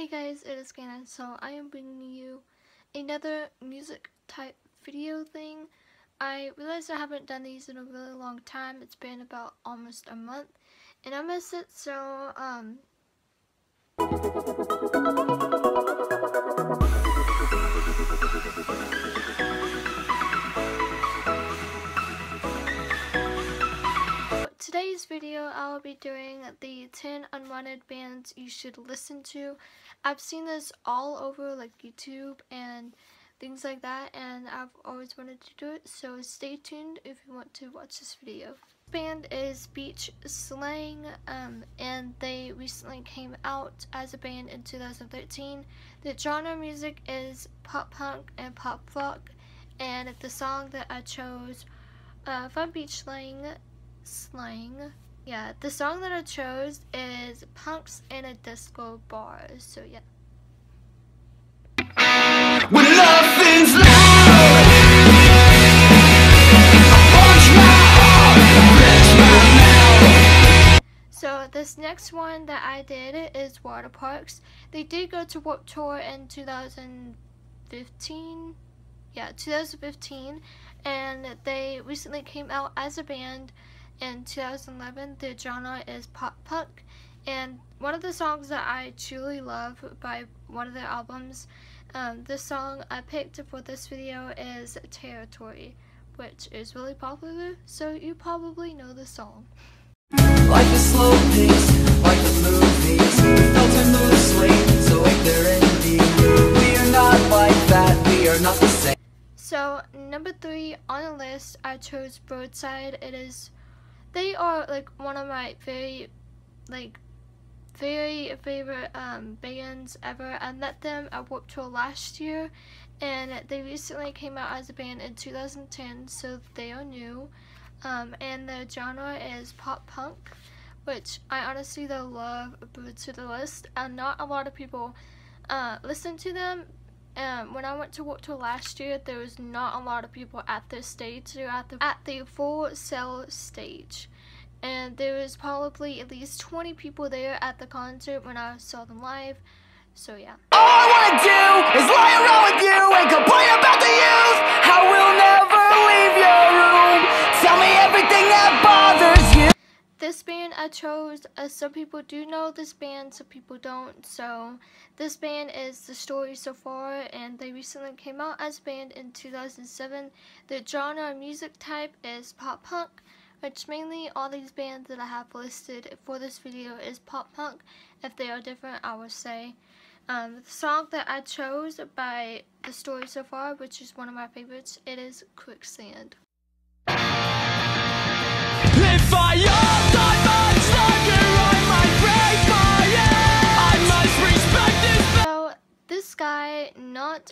Hey guys, it is Kaylin. So I am bringing you another music type video thing. I realized I haven't done these in a really long time. It's been about almost a month and I miss it so um today's video I'll be doing the 10 unwanted bands you should listen to. I've seen this all over like YouTube and things like that and I've always wanted to do it so stay tuned if you want to watch this video. band is Beach Slang um, and they recently came out as a band in 2013. The genre music is pop punk and pop rock and the song that I chose uh, from Beach Slang slang. Yeah, the song that I chose is Punks in a Disco Bar. So yeah. When nothing's So this next one that I did is Waterparks. They did go to Warped Tour in 2015. Yeah, 2015. And they recently came out as a band in 2011. The genre is pop punk, and one of the songs that I truly love by one of their albums, um, this song I picked for this video is Territory, which is really popular, so you probably know the song. Like the slow pace, like the movies, felt in the so if they're indie, we are not like that, we are not the same. So, number three on the list, I chose Broadside. It is they are like one of my very like very favorite um, bands ever. I met them at Warped Tour last year and they recently came out as a band in 2010 so they are new um, and the genre is pop punk which I honestly though love to the list and not a lot of people uh, listen to them um, when I went to Warped Tour last year, there was not a lot of people at the stage. They were at the at the Full Sail stage, and there was probably at least 20 people there at the concert when I saw them live. So yeah. All I wanna do is lie around with you and complain about the youth. This band I chose, uh, some people do know this band, some people don't. So this band is The Story So Far and they recently came out as a band in 2007. The genre music type is pop punk, which mainly all these bands that I have listed for this video is pop punk. If they are different, I will say. Um, the song that I chose by The Story So Far, which is one of my favorites, it is Quicksand.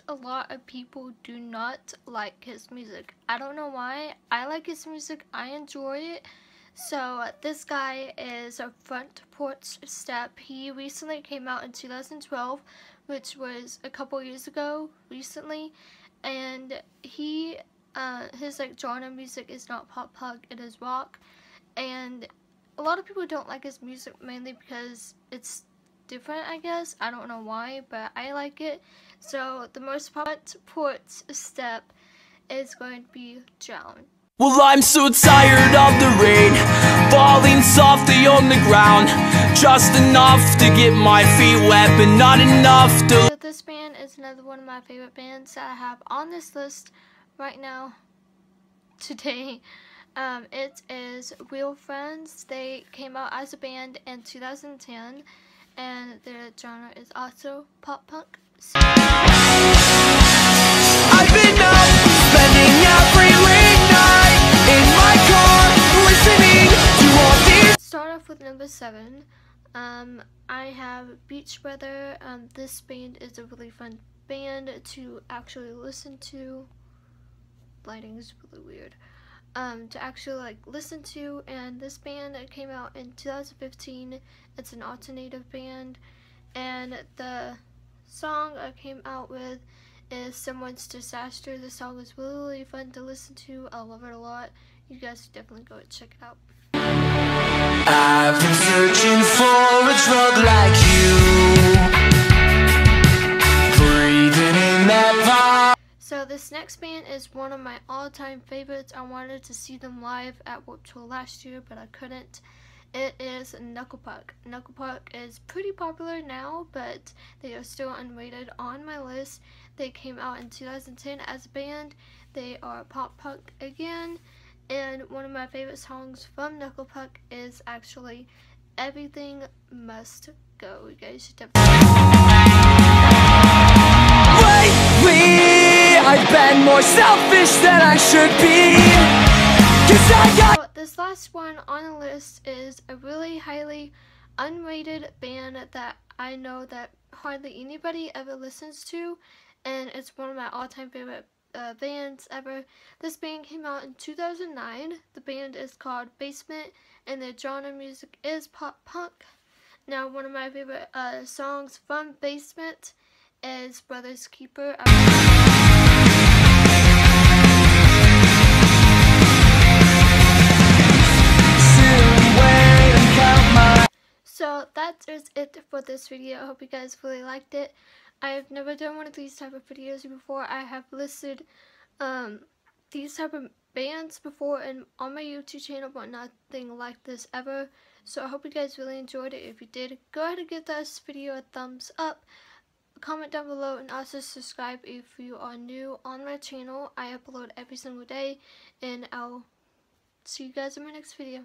A lot of people do not like his music. I don't know why. I like his music. I enjoy it. So this guy is a Front Porch Step. He recently came out in 2012, which was a couple years ago recently, and he uh, his like genre music is not pop punk, it is rock and a lot of people don't like his music mainly because it's different I guess. I don't know why but I like it. So the most popular Porch Step is going to be drown well, I'm so tired of the rain Falling softly on the ground. Just enough to get my feet wet But not enough to... So this band is another one of my favorite bands that I have on this list right now Today. Um, it is Real Friends. They came out as a band in 2010, and their genre is also pop punk. So I've been up, spending every night in my car, listening to all these. Start off with number seven. Um, I have Beach Weather. Um, this band is a really fun band to actually listen to. Lighting is really weird um, to actually like listen to and this band came out in 2015 it's an alternative band and the song I came out with is Someone's Disaster. The song is really, really fun to listen to. I love it a lot. You guys definitely go check it out. This next band is one of my all-time favorites. I wanted to see them live at Warped Tour last year, but I couldn't. It is Knuckle Puck. Knuckle Puck is pretty popular now, but they are still unrated on my list. They came out in 2010 as a band. They are pop punk again. And one of my favorite songs from Knuckle Puck is actually Everything Must Go. You guys should Lately, I've been more selfish than I should be. Cause I got this last one on the list is a really highly unrated band that I know that hardly anybody ever listens to and it's one of my all-time favorite uh, bands ever. This band came out in 2009. The band is called Basement, and their genre music is pop punk. Now, one of my favorite uh, songs from Basement is Brothers Keeper. So that is it for this video. I hope you guys really liked it. I've never done one of these type of videos before. I have listed um, these type of bands before and on my YouTube channel, but nothing like this ever. So I hope you guys really enjoyed it. If you did, go ahead and give this video a thumbs up. Comment down below and also subscribe if you are new on my channel. I upload every single day and I'll see you guys in my next video.